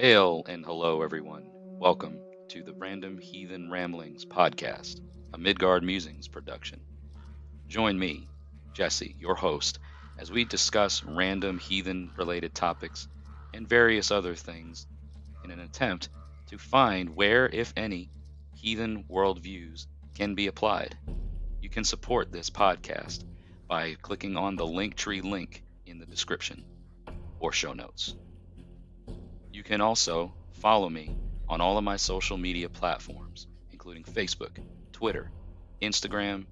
Hail and hello, everyone. Welcome to the Random Heathen Ramblings podcast, a Midgard Musings production. Join me, Jesse, your host, as we discuss random heathen related topics and various other things in an attempt to find where, if any, heathen worldviews can be applied. You can support this podcast by clicking on the Linktree link in the description or show notes. You can also follow me on all of my social media platforms, including Facebook, Twitter, Instagram,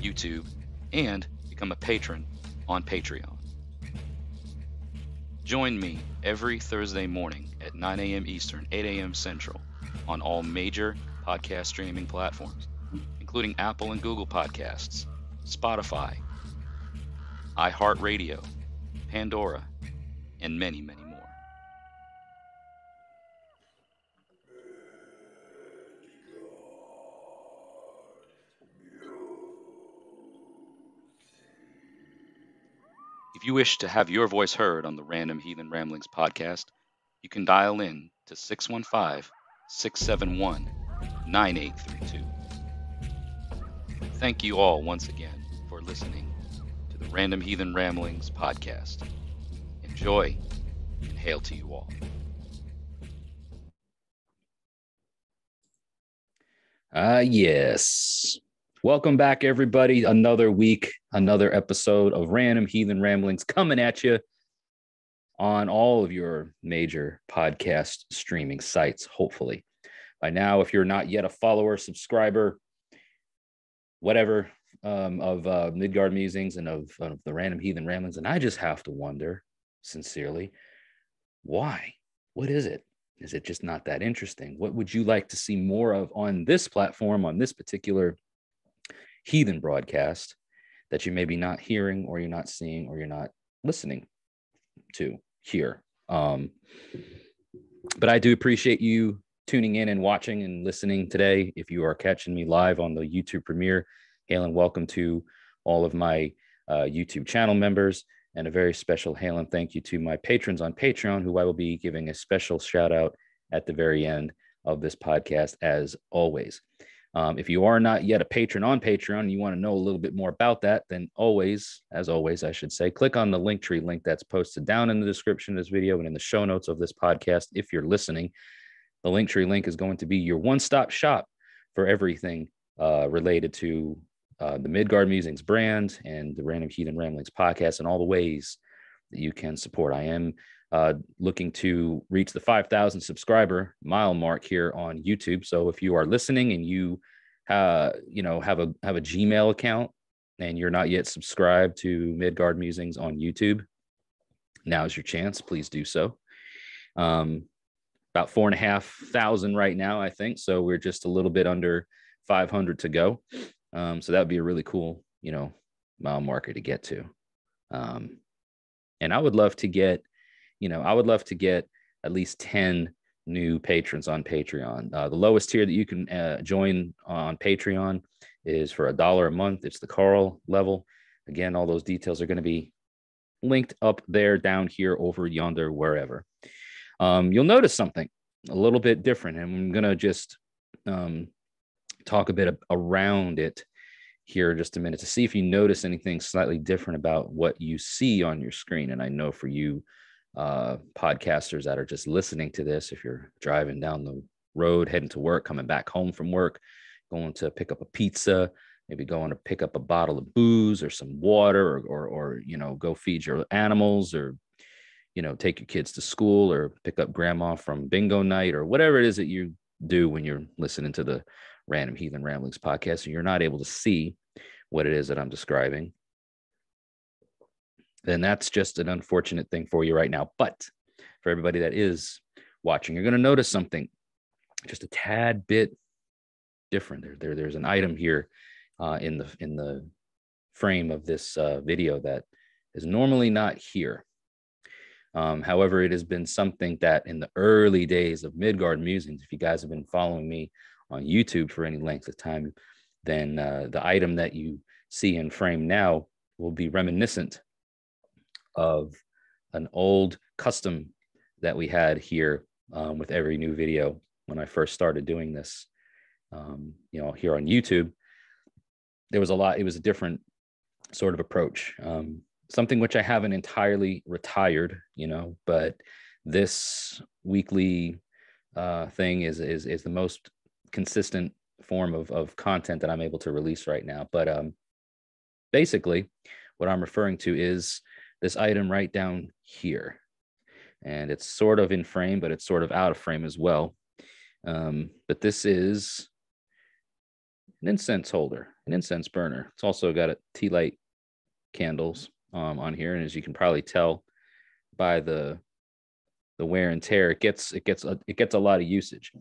YouTube, and become a patron on Patreon. Join me every Thursday morning at 9 a.m. Eastern, 8 a.m. Central on all major podcast streaming platforms, including Apple and Google Podcasts, Spotify, iHeartRadio, Pandora, and many, many more. If you wish to have your voice heard on the Random Heathen Ramblings podcast, you can dial in to 615 671 9832. Thank you all once again for listening to the Random Heathen Ramblings podcast. Enjoy and hail to you all. Ah, yes. Welcome back, everybody. Another week, another episode of Random Heathen Ramblings coming at you on all of your major podcast streaming sites, hopefully. By now, if you're not yet a follower, subscriber, whatever, um, of uh, Midgard Musings and of, of the Random Heathen Ramblings, and I just have to wonder, sincerely, why? What is it? Is it just not that interesting? What would you like to see more of on this platform, on this particular heathen broadcast that you may be not hearing or you're not seeing or you're not listening to here. Um, but I do appreciate you tuning in and watching and listening today. If you are catching me live on the YouTube premiere, hail and welcome to all of my uh, YouTube channel members. And a very special hail and thank you to my patrons on Patreon, who I will be giving a special shout out at the very end of this podcast, as always. Um, if you are not yet a patron on Patreon and you want to know a little bit more about that, then always, as always, I should say, click on the Linktree link that's posted down in the description of this video and in the show notes of this podcast. If you're listening, the Linktree link is going to be your one stop shop for everything uh, related to uh, the Midgard Musings brand and the Random Heathen Ramblings podcast and all the ways that you can support. I am uh, looking to reach the 5,000 subscriber mile mark here on YouTube. So if you are listening and you, uh, you know, have a have a Gmail account and you're not yet subscribed to Midgard Musings on YouTube, now's your chance. Please do so. Um, about four and a half thousand right now, I think. So we're just a little bit under 500 to go. Um, so that would be a really cool, you know, mile marker to get to. Um, and I would love to get you know, I would love to get at least 10 new patrons on Patreon. Uh, the lowest tier that you can uh, join on Patreon is for a dollar a month. It's the Karl level. Again, all those details are going to be linked up there, down here, over yonder, wherever. Um, you'll notice something a little bit different, and I'm going to just um, talk a bit around it here just a minute to see if you notice anything slightly different about what you see on your screen. And I know for you, uh, podcasters that are just listening to this, if you're driving down the road, heading to work, coming back home from work, going to pick up a pizza, maybe going to pick up a bottle of booze or some water, or, or, or you know, go feed your animals, or you know, take your kids to school, or pick up grandma from bingo night, or whatever it is that you do when you're listening to the Random Heathen Ramblings podcast, and you're not able to see what it is that I'm describing then that's just an unfortunate thing for you right now. But for everybody that is watching, you're going to notice something just a tad bit different. There, there there's an item here uh, in the in the frame of this uh, video that is normally not here. Um, however, it has been something that in the early days of Midgard Musings, if you guys have been following me on YouTube for any length of time, then uh, the item that you see in frame now will be reminiscent of an old custom that we had here um, with every new video when I first started doing this. Um, you know, here on YouTube, there was a lot. It was a different sort of approach. Um, something which I haven't entirely retired, you know, but this weekly uh, thing is is is the most consistent form of of content that I'm able to release right now. But um, basically, what I'm referring to is this item right down here, and it's sort of in frame, but it's sort of out of frame as well. Um, but this is an incense holder, an incense burner. It's also got a tea light candles um, on here, and as you can probably tell by the the wear and tear, it gets it gets a, it gets a lot of usage.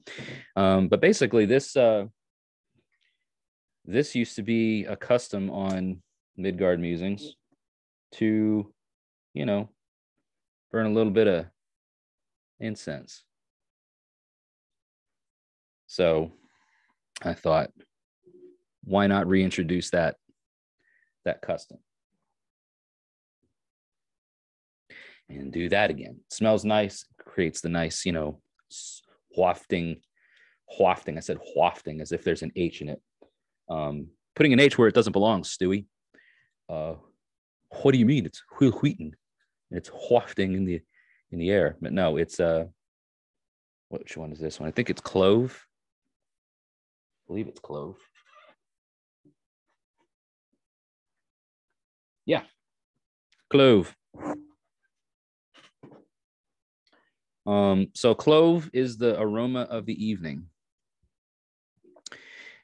Um, but basically, this uh, this used to be a custom on Midgard Musings to, you know, burn a little bit of incense. So I thought, why not reintroduce that that custom? And do that again. smells nice, creates the nice, you know, wafting, wafting. I said wafting as if there's an H in it. Um, putting an H where it doesn't belong, Stewie. Uh, what do you mean? It's Wil Wheaton. It's wafting in the in the air. But no, it's uh which one is this one? I think it's clove. I believe it's clove. Yeah. Clove. Um, so clove is the aroma of the evening.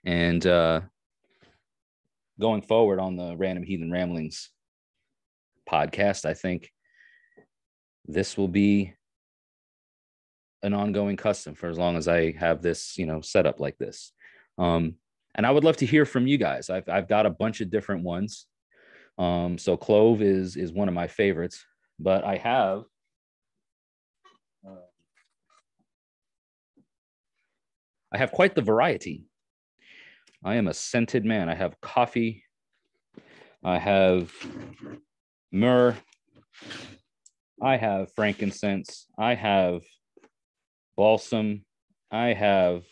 And uh going forward on the Random Heathen Ramblings podcast, I think this will be an ongoing custom for as long as I have this, you know, set up like this. Um, and I would love to hear from you guys. I've, I've got a bunch of different ones. Um, so clove is is one of my favorites, but I have uh, I have quite the variety. I am a scented man. I have coffee. I have myrrh. I have frankincense. I have balsam. I have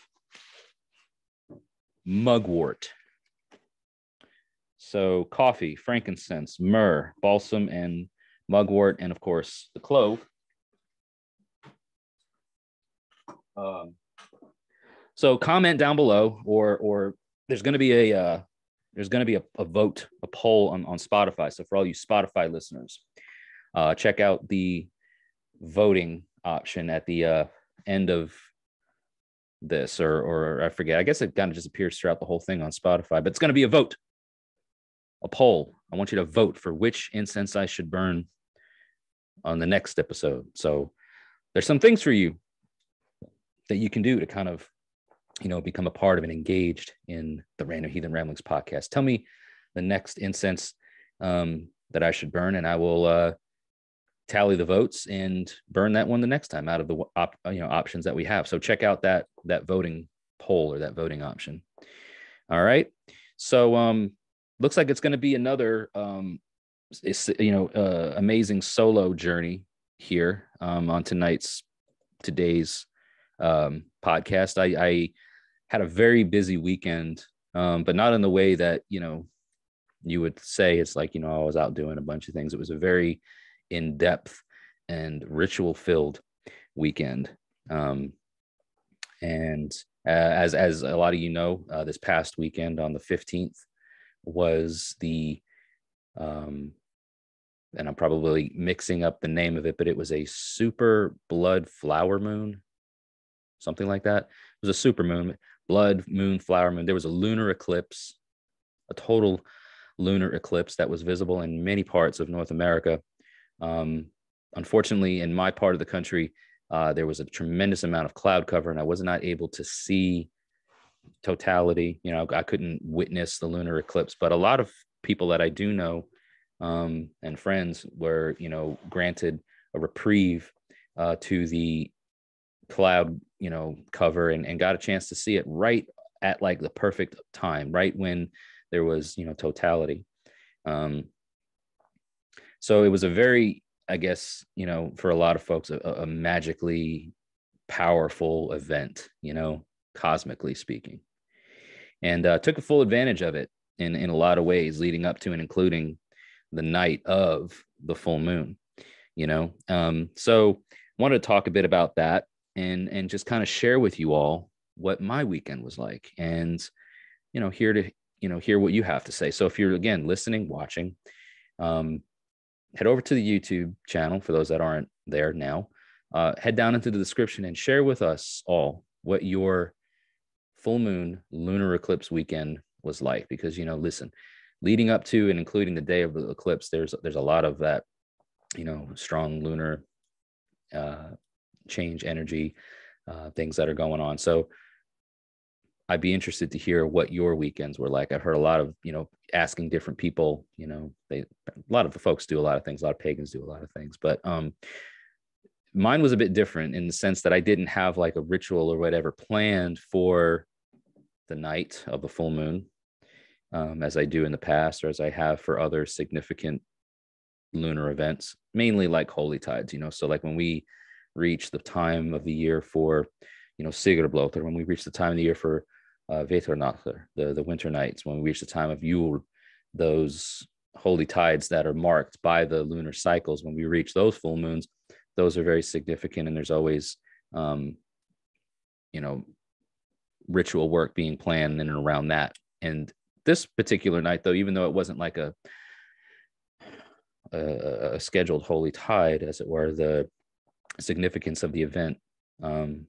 mugwort. So coffee, frankincense, myrrh, balsam, and mugwort, and of course the clove. Um, so comment down below, or or there's going to be a uh, there's going to be a, a, vote, a poll on, on Spotify. So for all you Spotify listeners, uh, check out the voting option at the uh, end of this, or or I forget. I guess it kind of just appears throughout the whole thing on Spotify. But it's going to be a vote, a poll. I want you to vote for which incense I should burn on the next episode. So there's some things for you that you can do to kind of you know, become a part of and engaged in the Random Heathen Ramblings podcast. Tell me the next incense um, that I should burn, and I will uh, tally the votes and burn that one the next time out of the op, you know options that we have. So check out that that voting poll or that voting option. All right. So um, looks like it's going to be another um, you know uh, amazing solo journey here um, on tonight's today's um, podcast. I, I had a very busy weekend, um, but not in the way that you know you would say it's like you know I was out doing a bunch of things. It was a very in depth and ritual filled weekend. Um, and uh, as as a lot of you know, uh, this past weekend on the fifteenth was the um, and I'm probably mixing up the name of it, but it was a super blood flower moon, something like that. It was a super moon blood moon, flower moon. There was a lunar eclipse, a total lunar eclipse that was visible in many parts of North America. Um, unfortunately, in my part of the country, uh, there was a tremendous amount of cloud cover, and I was not able to see totality. You know, I couldn't witness the lunar eclipse, but a lot of people that I do know um, and friends were, you know, granted a reprieve uh, to the cloud you know cover and, and got a chance to see it right at like the perfect time right when there was you know totality um so it was a very i guess you know for a lot of folks a, a magically powerful event, you know, cosmically speaking, and uh, took a full advantage of it in in a lot of ways, leading up to and including the night of the full moon. You know, um, so wanted to talk a bit about that and and just kind of share with you all what my weekend was like, and you know, here to you know hear what you have to say. So if you're again listening, watching, um, head over to the YouTube channel for those that aren't there now. Uh, head down into the description and share with us all what your full moon lunar eclipse weekend was like because you know listen leading up to and including the day of the eclipse there's there's a lot of that you know strong lunar uh change energy uh things that are going on so i'd be interested to hear what your weekends were like i've heard a lot of you know asking different people you know they a lot of the folks do a lot of things a lot of pagans do a lot of things but um mine was a bit different in the sense that i didn't have like a ritual or whatever planned for the night of the full moon um, as I do in the past or as I have for other significant lunar events, mainly like holy tides, you know. So, like when we reach the time of the year for, you know, Sigurblót, when we reach the time of the year for uh, the, the winter nights, when we reach the time of Yule, those holy tides that are marked by the lunar cycles, when we reach those full moons, those are very significant. And there's always, um, you know, ritual work being planned in and around that. And this particular night, though, even though it wasn't like a, a, a scheduled holy tide, as it were, the significance of the event um,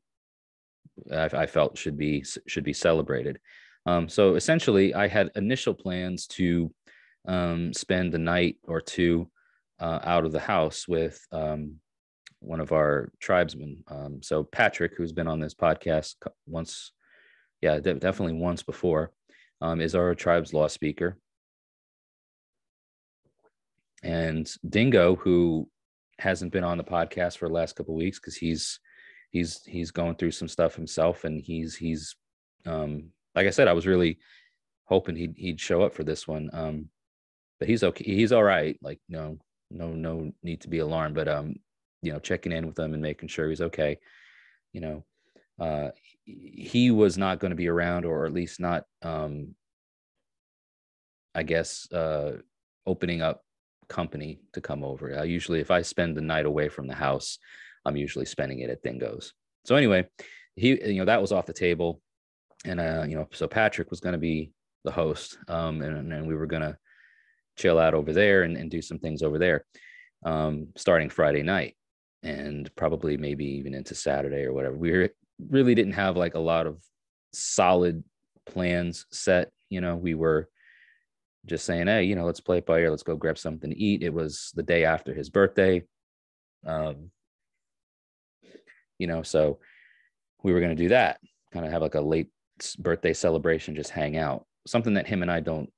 I, I, felt should be should be celebrated. Um, so essentially, I had initial plans to um, spend a night or two uh, out of the house with um, one of our tribesmen. Um, so Patrick, who's been on this podcast once, yeah, de- definitely once before um, is our tribe's law speaker. And Dingo, who hasn't been on the podcast for the last couple weeks because he's he's he's going through some stuff himself, and he's he's um, like I said, I was really hoping he'd he'd show up for this one. Um, but he's okay. He's all right. Like no no no need to be alarmed. But um, you know, checking in with him and making sure he's okay. You know, uh, he was not going to be around, or at least not, um, I guess, uh, opening up company to come over. I usually, if I spend the night away from the house, I'm usually spending it at Dingo's. So anyway, he, you know, that was off the table, and uh, you know, so Patrick was going to be the host, um, and, and we were going to chill out over there and, and do some things over there, um, starting Friday night and probably maybe even into Saturday or whatever. We really didn't have like a lot of solid plans set. You know, we were just saying, hey, you know, let's play it by ear. Let's go grab something to eat. It was the day after his birthday. Um, you know, so we were going to do that, kind of have like a late birthday celebration, just hang out. Something that him and I don't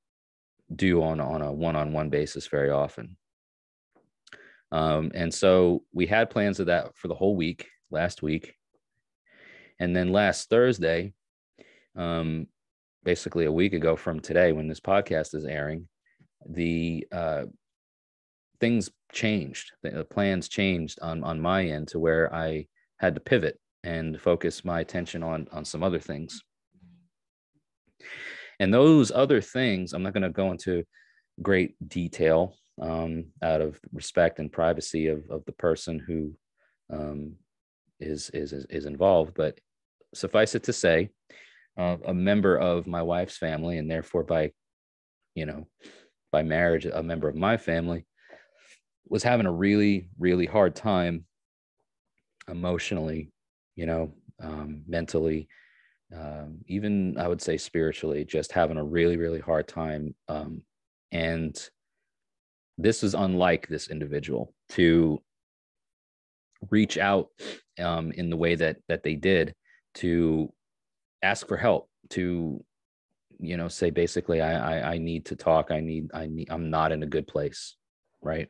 do on on a one-on-one basis very often. Um, and so we had plans of that for the whole week last week. And then last Thursday, um, basically a week ago from today, when this podcast is airing, the uh, things changed. The plans changed on on my end to where I had to pivot and focus my attention on on some other things. And those other things, I'm not going to go into great detail um, out of respect and privacy of, of the person who um, is, is is involved. But suffice it to say, uh, a member of my wife's family, and therefore by, you know, by marriage, a member of my family, was having a really, really hard time emotionally, you know, um, mentally, um, even I would say spiritually, just having a really, really hard time. Um, and this is unlike this individual to reach out um, in the way that that they did to ask for help to you know say basically I, I i need to talk i need i need i'm not in a good place right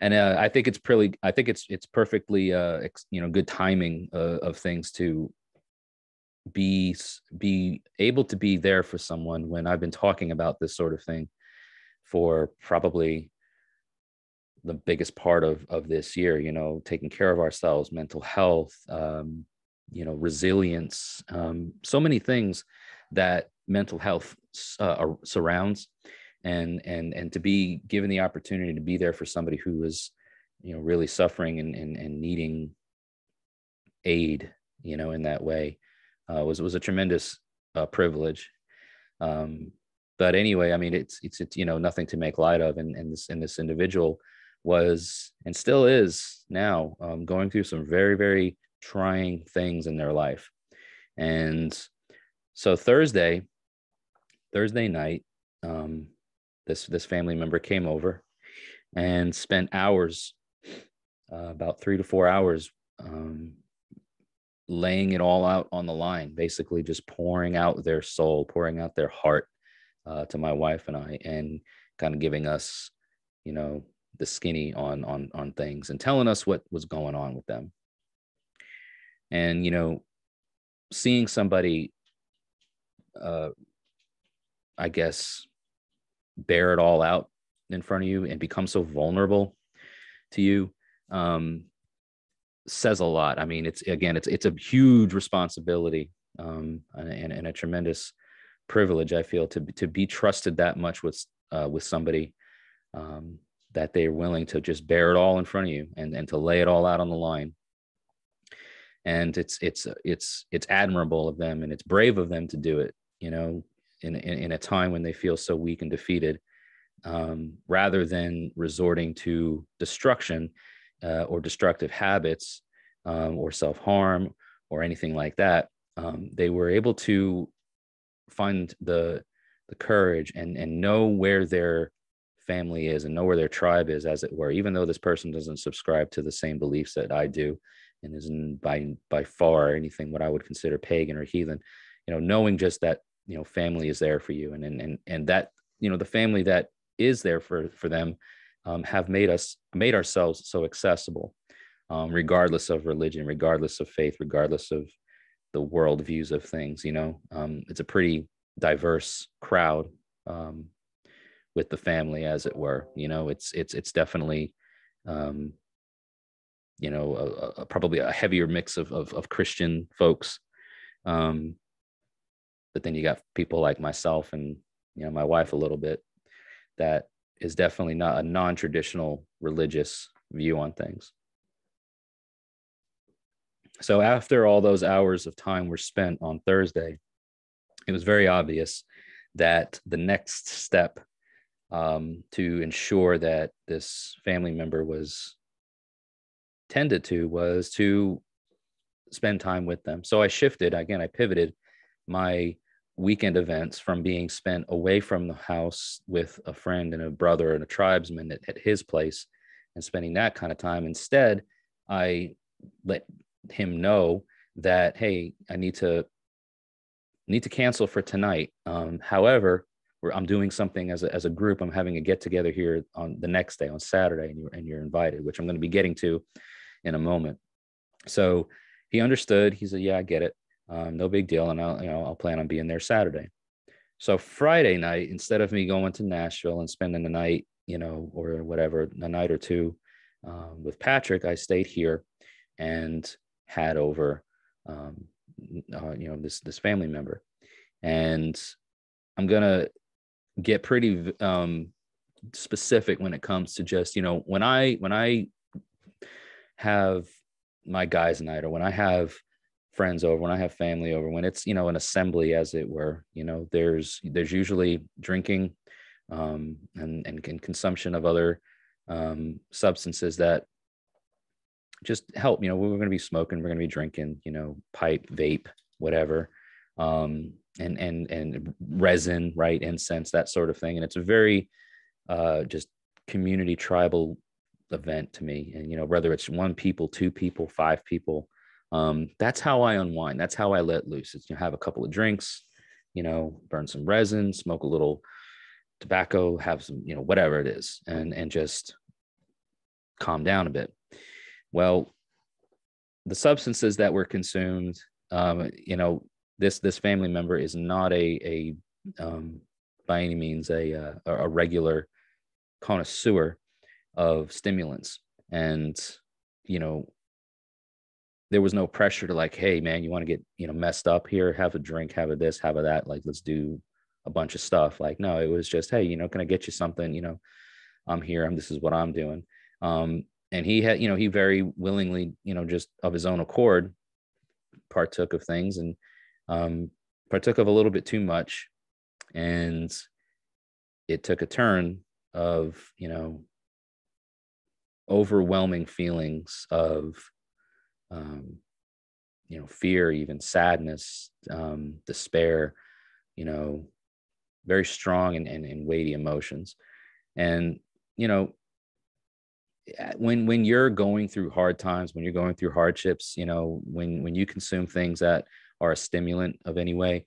and uh, i think it's pretty i think it's it's perfectly uh you know good timing uh, of things to be be able to be there for someone when i've been talking about this sort of thing for probably the biggest part of of this year you know taking care of ourselves mental health um, you know resilience um, so many things that mental health uh, surrounds and and and to be given the opportunity to be there for somebody who is you know really suffering and and, and needing aid you know in that way uh, was was a tremendous uh, privilege. Um, but anyway i mean it's, it's it's you know nothing to make light of and, and this and this individual was and still is now um, going through some very very trying things in their life. And so thursday thursday night um, this this family member came over and spent hours uh, about three to four hours um, laying it all out on the line basically just pouring out their soul pouring out their heart uh, to my wife and i and kind of giving us you know the skinny on on on things and telling us what was going on with them. And you know seeing somebody uh i guess bear it all out in front of you and become so vulnerable to you um, says a lot. I mean, it's again, it's it's a huge responsibility um, and, and a tremendous privilege. I feel to to be trusted that much with uh, with somebody um, that they're willing to just bear it all in front of you and and to lay it all out on the line. And it's it's it's it's admirable of them and it's brave of them to do it. You know, in, in, in a time when they feel so weak and defeated, um, rather than resorting to destruction uh, or destructive habits um, or self harm or anything like that. Um, they were able to find the the courage and and know where their family is and know where their tribe is, as it were. Even though this person doesn't subscribe to the same beliefs that I do, and isn't by by far anything what I would consider pagan or heathen, you know, knowing just that you know family is there for you. And and and, and that you know the family that is there for for them um, have made us made ourselves so accessible um, regardless of religion regardless of faith regardless of the world views of things you know? Um, it's a pretty diverse crowd um, with the family as it were you know? It's it's it's definitely um, you know a, a, probably a heavier mix of of, of christian folks um, but then you got people like myself and you know my wife a little bit that is definitely not a non-traditional religious view on things. So after all those hours of time were spent on thursday it was very obvious that the next step um, to ensure that this family member was tended to was to spend time with them. So i shifted again i pivoted my weekend events from being spent away from the house with a friend and a brother and a tribesman at, at his place and spending that kind of time. Instead, I let him know that hey, I need to need to cancel for tonight. Um, however, I'm doing something as a, as a group. I'm having a get together here on the next day on Saturday, and you're and you're invited, which I'm going to be getting to in a moment. So he understood. He said, "Yeah, I get it." Um, no big deal. And I'll, you know, I'll plan on being there Saturday. So Friday night, instead of me going to Nashville and spending the night, you know, or whatever, a night or two um, with Patrick, I stayed here and had over, um, uh, you know, this this family member, and I'm gonna get pretty um, specific when it comes to just, you know, when I when I have my guys night or when I have friends over when i have family over when it's you know an assembly as it were you know there's there's usually drinking um, and, and, and consumption of other um, substances that just help you know we're going to be smoking we're going to be drinking you know pipe vape whatever um, and and and resin right incense that sort of thing and it's a very uh, just community tribal event to me and you know whether it's one people two people five people um, that's how I unwind. That's how I let loose. It's you know, have a couple of drinks, you know, burn some resin, smoke a little tobacco, have some, you know, whatever it is, and and just calm down a bit. Well, the substances that were consumed, um, you know, this this family member is not a a um, by any means a uh, a regular connoisseur of stimulants and you know there was no pressure to like hey man you want to get you know messed up here? Have a drink have a this have a that like let's do a bunch of stuff. Like no it was just hey you know can i get you something? You know i'm here i'm this is what i'm doing. Um and he had you know he very willingly you know just of his own accord partook of things and um partook of a little bit too much. And it took a turn of you know overwhelming feelings of um, you know fear even sadness um, despair you know very strong and, and, and weighty emotions. And you know when when you're going through hard times when you're going through hardships you know when when you consume things that are a stimulant of any way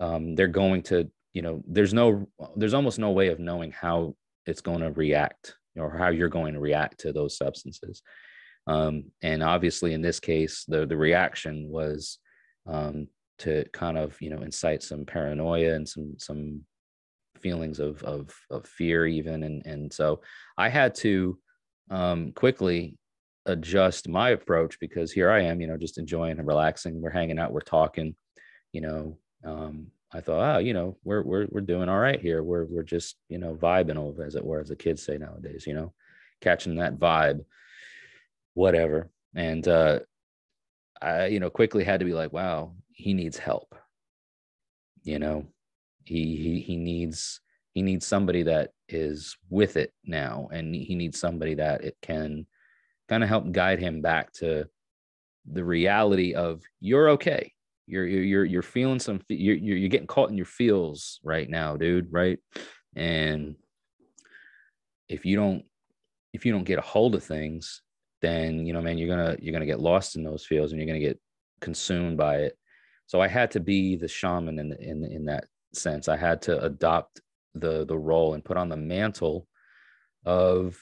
um, they're going to you know there's no there's almost no way of knowing how it's going to react or how you're going to react to those substances um, and obviously in this case the the reaction was um, to kind of you know incite some paranoia and some some feelings of of, of fear even and and so i had to um, quickly adjust my approach because here i am you know just enjoying and relaxing we're hanging out we're talking you know um, I thought, oh, you know, we're we're we're doing all right here. We're we're just you know vibing over, as it were, as the kids say nowadays. You know, catching that vibe, whatever. And uh, I, you know, quickly had to be like, wow, he needs help. You know, he he he needs he needs somebody that is with it now, and he needs somebody that it can kind of help guide him back to the reality of you're okay you're you're you're feeling some you're you're getting caught in your feels right now dude right and if you don't if you don't get a hold of things then you know man you're gonna you're gonna get lost in those fields and you're gonna get consumed by it so i had to be the shaman in in in that sense i had to adopt the the role and put on the mantle of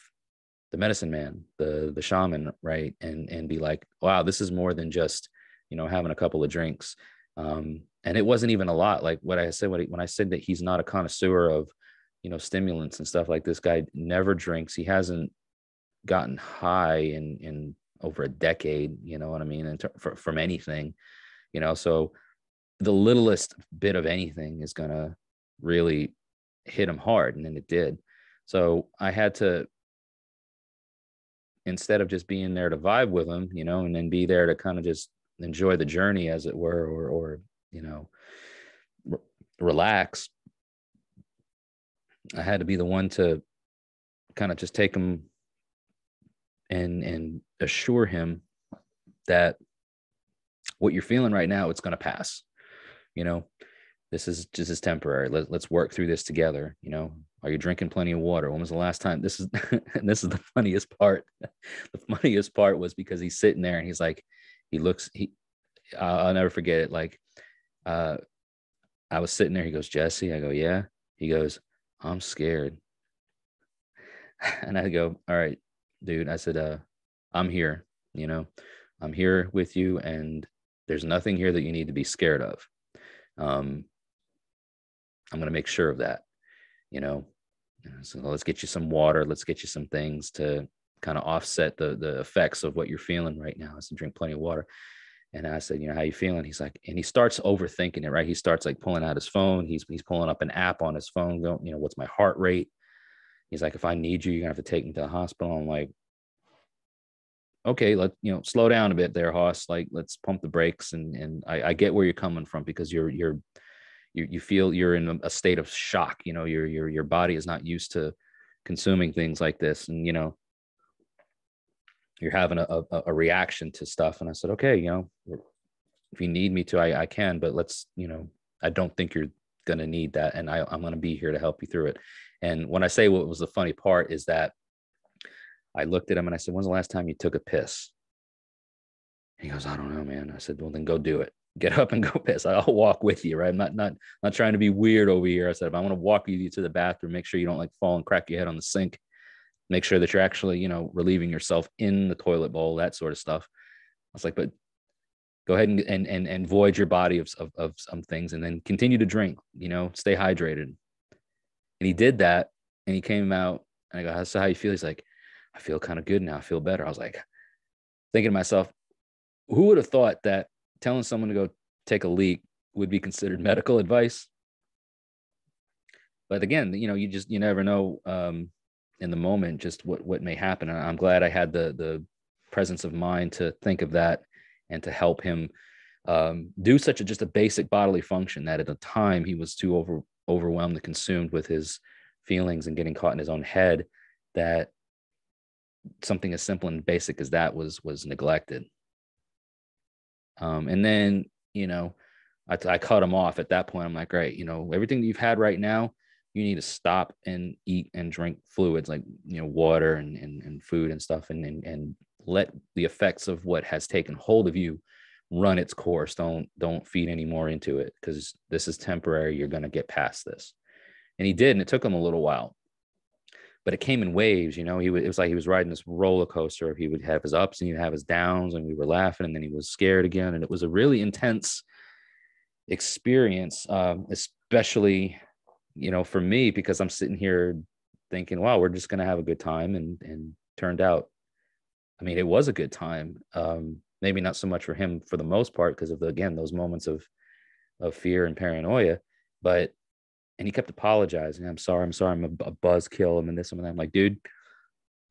the medicine man the the shaman right and and be like wow this is more than just you know, having a couple of drinks. Um, and it wasn't even a lot. Like what I said, when, I said that he's not a connoisseur of, you know, stimulants and stuff like this guy never drinks. He hasn't gotten high in, in over a decade, you know what I mean? And for, from anything, you know, so the littlest bit of anything is to really hit him hard. And then it did. So I had to, instead of just being there to vibe with him, you know, and then be there to kind of just enjoy the journey as it were or or you know re- relax i had to be the one to kind of just take him and and assure him that what you're feeling right now it's going to pass. You know this is just as temporary. Let, let's work through this together. You know are you drinking plenty of water? When was the last time? This is and this is the funniest part. The funniest part was because he's sitting there and he's like he looks he I'll, I'll never forget it. Like uh i was sitting there. He goes jesse? I go yeah. He goes i'm scared. And i go all right dude i said uh i'm here you know i'm here with you and there's nothing here that you need to be scared of um i'm going to make sure of that you know so let's get you some water let's get you some things to kind of offset the the effects of what you're feeling right now is to drink plenty of water and I said, you know, how you feeling? He's like, and he starts overthinking it, right? He starts like pulling out his phone. He's he's pulling up an app on his phone, going, you know, what's my heart rate? He's like, if I need you, you're gonna have to take me to the hospital. I'm like, okay, let you know, slow down a bit there, Hoss. Like, let's pump the brakes. And and I, I get where you're coming from because you're you're you you feel you're in a state of shock. You know, your your your body is not used to consuming things like this, and you know, you're having a, a, a, reaction to stuff and i said okay you know if you need me to I, I can but let's you know i don't think you're going to need that and I, i'm going to be here to help you through it and when i say what was the funny part is that i looked at him and i said when's the last time you took a piss? He goes i don't know man. I said well then go do it. Get up and go piss. I'll walk with you right? I'm not not not trying to be weird over here. I said if i want to walk you to the bathroom make sure you don't like fall and crack your head on the sink. Make sure that you're actually you know relieving yourself in the toilet bowl that sort of stuff. I was like but go ahead and and and, and void your body of, of, of some things and then continue to drink you know stay hydrated and he did that and he came out and i go that's how you feel he's like I feel kind of good now. I feel better. I was like, thinking to myself, who would have thought that telling someone to go take a leak would be considered medical advice? But again, you know, you just you never know um, in the moment just what what may happen. And I'm glad I had the the presence of mind to think of that and to help him um, do such a just a basic bodily function that at the time he was too over overwhelmed and consumed with his feelings and getting caught in his own head that something as simple and basic as that was was neglected. Um, and then you know I, I cut him off at that point. I'm like right you know everything that you've had right now you need to stop and eat and drink fluids like you know water and and, and food and stuff and, and and let the effects of what has taken hold of you run its course. Don't don't feed any more into it because this is temporary. You're going to get past this. And he did and it took him a little while. But it came in waves you know? He it was like he was riding this roller coaster he would have his ups and he'd have his downs and we were laughing and then he was scared again. And it was a really intense experience um, especially you know for me because i'm sitting here thinking wow we're just going to have a good time and and turned out i mean it was a good time. Um, maybe not so much for him for the most part because of the again those moments of of fear and paranoia but and he kept apologizing i'm sorry i'm sorry i'm a, a buzzkill i'm and this and that. I'm like dude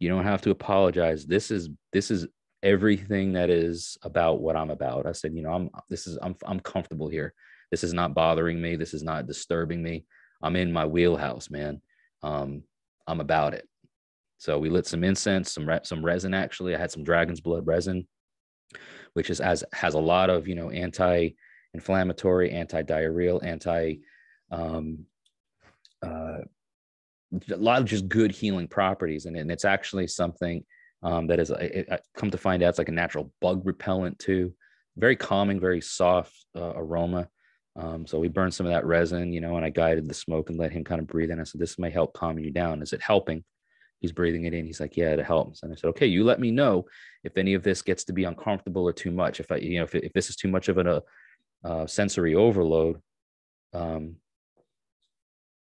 you don't have to apologize. This is this is everything that is about what i'm about. I said you know i'm this is i'm i'm comfortable here. This is not bothering me. This is not disturbing me. I'm in my wheelhouse man. Um i'm about it. So we lit some incense some re- some resin actually. I had some dragon's blood resin which is as has a lot of you know anti-inflammatory, anti-diarrheal, anti um, uh, a lot of just good healing properties, and, and it's actually something um, that is it, it, come to find out it's like a natural bug repellent too. Very calming, very soft uh, aroma. Um, so we burned some of that resin, you know, and I guided the smoke and let him kind of breathe in. I said, "This may help calm you down. Is it helping?" He's breathing it in. He's like, yeah, it helps. And I said, okay, you let me know if any of this gets to be uncomfortable or too much. If I, you know, if, if this is too much of a uh, sensory overload, um,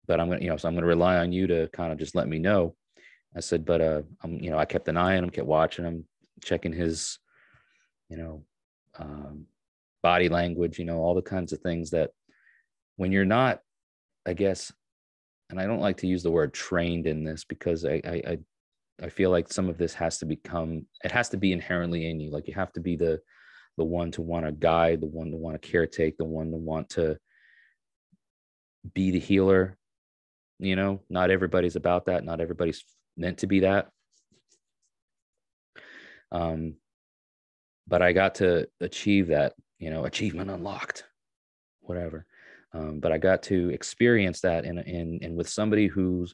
but I'm gonna, you know, so I'm gonna rely on you to kind of just let me know. I said, but uh, I'm, you know, I kept an eye on him, kept watching him, checking his, you know, um, body language, you know, all the kinds of things that when you're not, I guess, and I don't like to use the word trained in this because I, I, I feel like some of this has to become it has to be inherently in you. Like you have to be the the one to want to guide, the one to want to caretake, the one to want to be the healer. You know, not everybody's about that. Not everybody's meant to be that. Um, but I got to achieve that, you know, achievement unlocked, whatever. Um, but I got to experience that in, in, in with somebody whose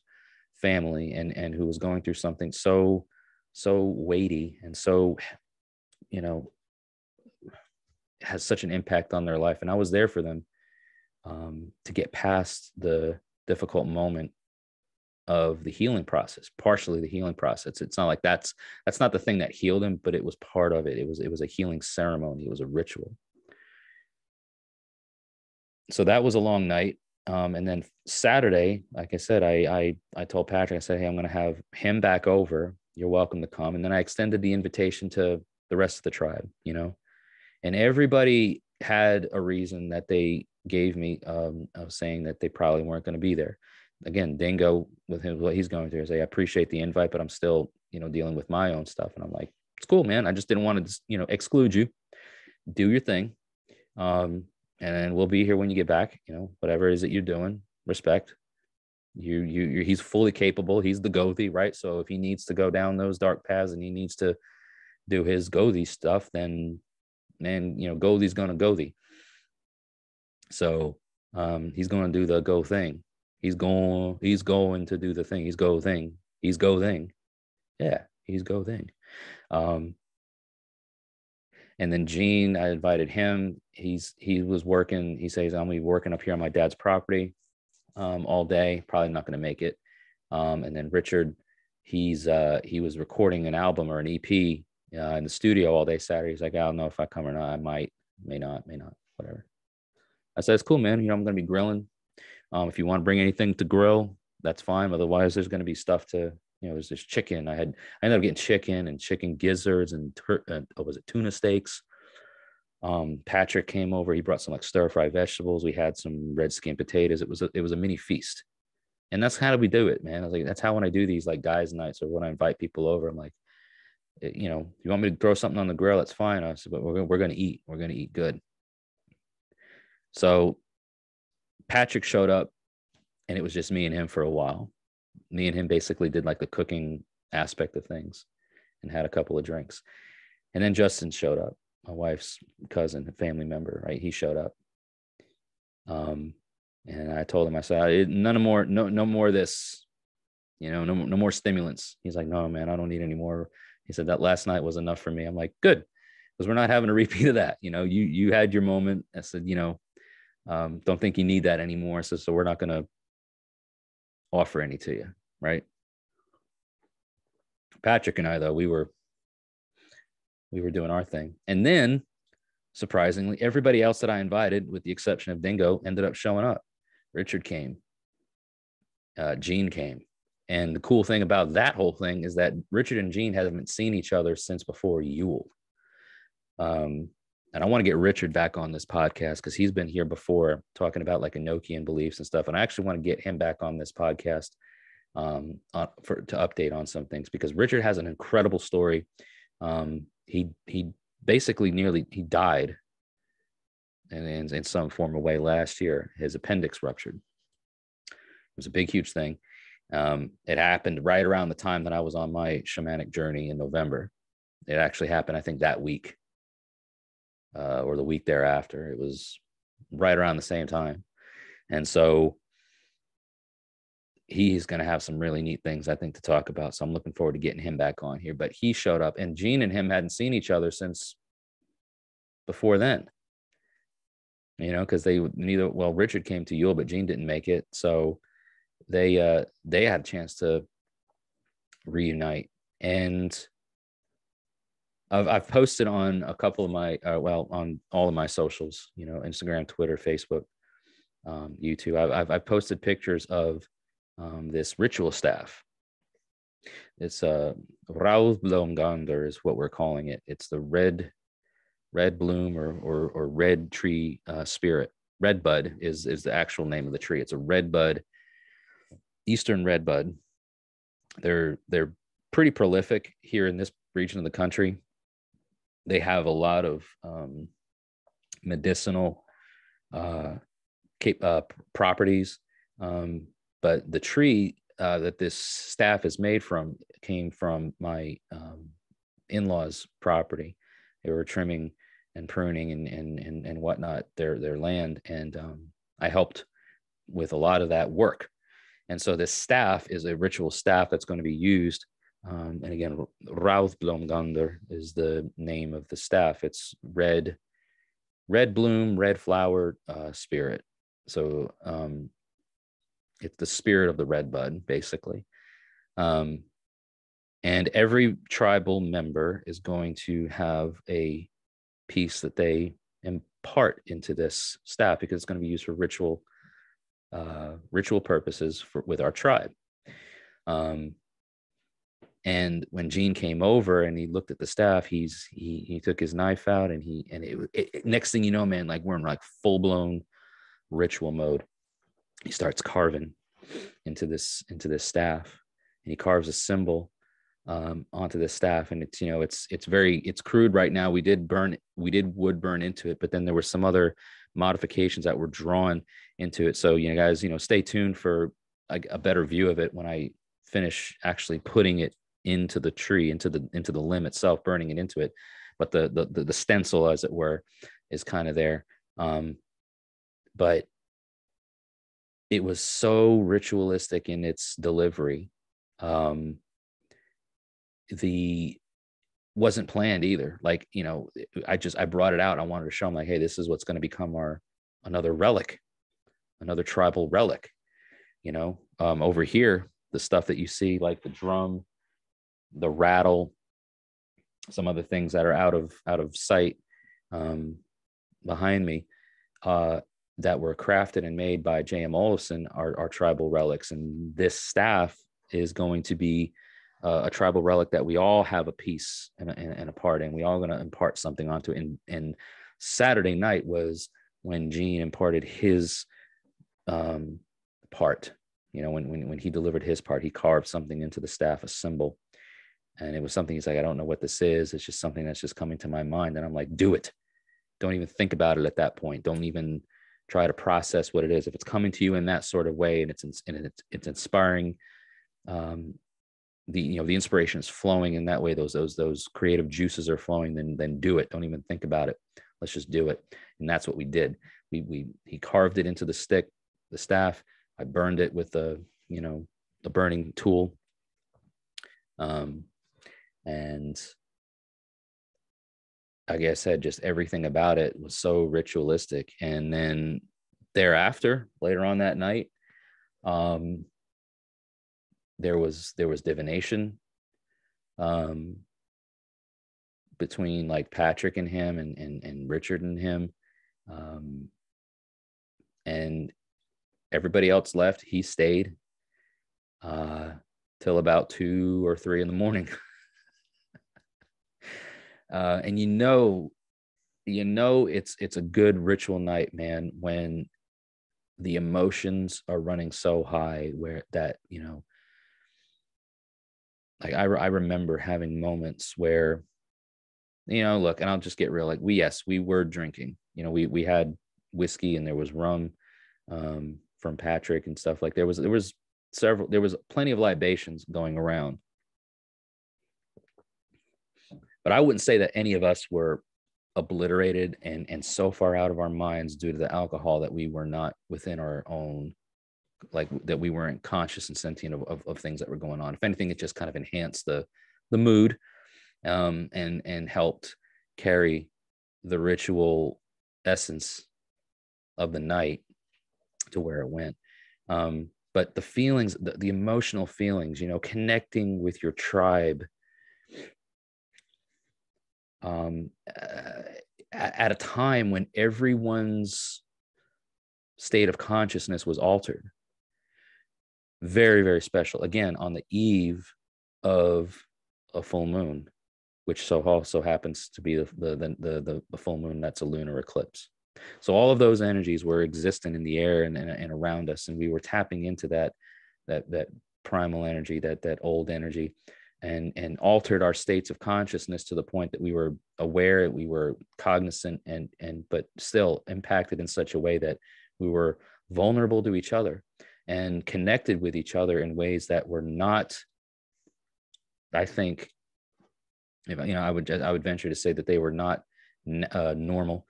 family and, and who was going through something so, so weighty and so, you know, has such an impact on their life. And I was there for them um, to get past the difficult moment of the healing process partially the healing process. It's not like that's that's not the thing that healed him but it was part of it. It was it was a healing ceremony. It was a ritual so that was a long night. Um, and then Saturday, like I said, I I I told Patrick, I said, hey, I'm going to have him back over. You're welcome to come. And then I extended the invitation to the rest of the tribe, you know, and everybody had a reason that they gave me um, of saying that they probably weren't going to be there. Again, Dingo with him, what he's going through is, hey, I appreciate the invite, but I'm still, you know, dealing with my own stuff. And I'm like, it's cool, man. I just didn't want to, you know, exclude you. Do your thing. Um, and we'll be here when you get back. You know, whatever it is that you're doing, respect. You, you, you he's fully capable. He's the Gothi, right? So if he needs to go down those dark paths and he needs to do his Gothi stuff, then, man, you know, Gothi's gonna Gothi. So um, he's gonna do the go thing. He's going, he's going to do the thing. He's go thing. He's go thing. Yeah, he's go thing. Um, and then Gene, I invited him. He's he was working. He says I'm gonna be working up here on my dad's property um, all day. Probably not gonna make it. Um, and then Richard, he's uh, he was recording an album or an EP uh, in the studio all day Saturday. He's like, I don't know if I come or not. I might, may not, may not, whatever. I said, it's cool, man. You know, I'm gonna be grilling. Um, if you want to bring anything to grill, that's fine. Otherwise, there's gonna be stuff to you know, there's this chicken. I had I ended up getting chicken and chicken gizzards and tur- uh, what was it tuna steaks. Um, Patrick came over. He brought some like stir fry vegetables. We had some red skin potatoes. It was a, it was a mini feast, and that's how we do it, man. I was like, that's how when I do these like guys nights or when I invite people over, I'm like, eh, you know, you want me to throw something on the grill? That's fine. I said, but we're we're gonna eat. We're gonna eat good. So Patrick showed up, and it was just me and him for a while. Me and him basically did like the cooking aspect of things, and had a couple of drinks, and then Justin showed up my wife's cousin, a family member, right? He showed up. Um, and I told him, I said, none more, no, no more this, you know, no, no more stimulants. He's like, no, man, I don't need any more. He said that last night was enough for me. I'm like, good, because we're not having a repeat of that. You know, you you had your moment. I said, you know, um, don't think you need that anymore. So, so we're not going to offer any to you, right? Patrick and I, though, we were we were doing our thing. And then surprisingly, everybody else that I invited, with the exception of Dingo, ended up showing up. Richard came, uh, Gene came. And the cool thing about that whole thing is that Richard and Gene haven't seen each other since before Yule. Um, and I want to get Richard back on this podcast because he's been here before talking about like Enochian beliefs and stuff. And I actually want to get him back on this podcast um, on, for to update on some things because Richard has an incredible story. Um, he he basically nearly he died and in, in some form of way last year. His appendix ruptured. It was a big huge thing. Um, it happened right around the time that i was on my shamanic journey in november. It actually happened i think that week uh, or the week thereafter. It was right around the same time. And so he's going to have some really neat things I think to talk about. So I'm looking forward to getting him back on here. But he showed up, and Gene and him hadn't seen each other since before then. You know, because they neither well, Richard came to Yule, but Gene didn't make it, so they uh they had a chance to reunite. And I've I've posted on a couple of my uh, well on all of my socials, you know, Instagram, Twitter, Facebook, um, YouTube. I've, I've I've posted pictures of um, this ritual staff. It's a uh, Rauðblómgangur is what we're calling it. It's the red, red bloom or or, or red tree uh, spirit. Red bud is is the actual name of the tree. It's a red bud, eastern red bud. They're they're pretty prolific here in this region of the country. They have a lot of um, medicinal uh, cap- uh, properties. Um, but the tree uh, that this staff is made from came from my um, in-laws property. They were trimming and pruning and and and, and whatnot their their land and um, i helped with a lot of that work. And so this staff is a ritual staff that's going to be used um, and again Rauðblómgangur is the name of the staff. It's red red bloom red flower uh, spirit. So um, it's the spirit of the red bud, basically. Um, and every tribal member is going to have a piece that they impart into this staff because it's going to be used for ritual uh, ritual purposes for, with our tribe. Um, and when Gene came over and he looked at the staff, he's he he took his knife out and he and it, it next thing you know, man, like we're in like full blown ritual mode he starts carving into this into this staff and he carves a symbol um, onto the staff and it's you know it's it's very it's crude right now. We did burn we did wood burn into it but then there were some other modifications that were drawn into it. So you know guys you know stay tuned for a, a better view of it when i finish actually putting it into the tree into the into the limb itself burning it into it. But the the the, stencil as it were is kind of there. Um but it was so ritualistic in its delivery. Um, the wasn't planned either. Like, you know, I just I brought it out. I wanted to show them like, hey, this is what's going to become our another relic, another tribal relic. You know, um, over here, the stuff that you see, like the drum, the rattle, some other things that are out of out of sight um, behind me. Uh, that were crafted and made by J.M. Olson are, are tribal relics. And this staff is going to be uh, a tribal relic that we all have a piece and a, and a part in. We all going to impart something onto it. And, and Saturday night was when Gene imparted his um, part. You know, when, when when he delivered his part, he carved something into the staff, a symbol, and it was something he's like, I don't know what this is. It's just something that's just coming to my mind, and I'm like, do it. Don't even think about it at that point. Don't even try to process what it is. If it's coming to you in that sort of way, and it's and it's it's inspiring, um, the you know the inspiration is flowing in that way. Those those those creative juices are flowing. Then then do it. Don't even think about it. Let's just do it. And that's what we did. We we he carved it into the stick, the staff. I burned it with the you know the burning tool. Um, and like I said, just everything about it was so ritualistic. And then thereafter, later on that night, um, there was there was divination um, between like Patrick and him, and and and Richard and him, um, and everybody else left. He stayed uh, till about two or three in the morning. uh, and you know, you know, it's it's a good ritual night, man. When the emotions are running so high, where that you know, like I I remember having moments where, you know, look, and I'll just get real. Like we, yes, we were drinking. You know, we we had whiskey and there was rum. Um, from Patrick and stuff like there was there was several there was plenty of libations going around. But I wouldn't say that any of us were obliterated and and so far out of our minds due to the alcohol that we were not within our own like that we weren't conscious and sentient of, of, of things that were going on if anything it just kind of enhanced the the mood um and and helped carry the ritual essence of the night to where it went. Um, but the feelings, the, the emotional feelings, you know, connecting with your tribe um, at a time when everyone's state of consciousness was altered. Very, very special. Again, on the eve of a full moon, which so also happens to be the the the, the, the full moon that's a lunar eclipse. So all of those energies were existent in the air and, and, and around us, and we were tapping into that that that primal energy, that that old energy, and and altered our states of consciousness to the point that we were aware, we were cognizant, and and but still impacted in such a way that we were vulnerable to each other and connected with each other in ways that were not, I think, if you know, I would I would venture to say that they were not uh, normal